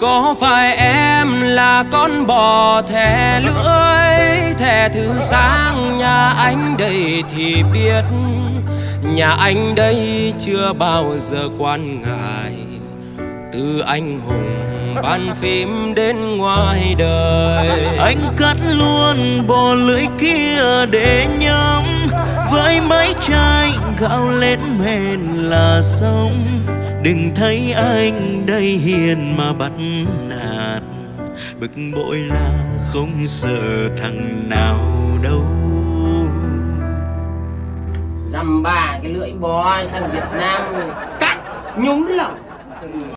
có phải em là con bò thè lưỡi, thè thứ sáng nhà anh đây thì biết. Nhà anh đây chưa bao giờ quan ngại. Từ anh hùng ban phim đến ngoài đời. Anh cắt luôn bò lưỡi kia để nhắm với mấy chai gạo lên men là xong. Đừng thấy anh đây hiền mà bắt nạt. Bực bội là không sợ thằng nào đâu. Dăm ba cái lưỡi bò sang Việt Nam. Cắt, nhúng lòng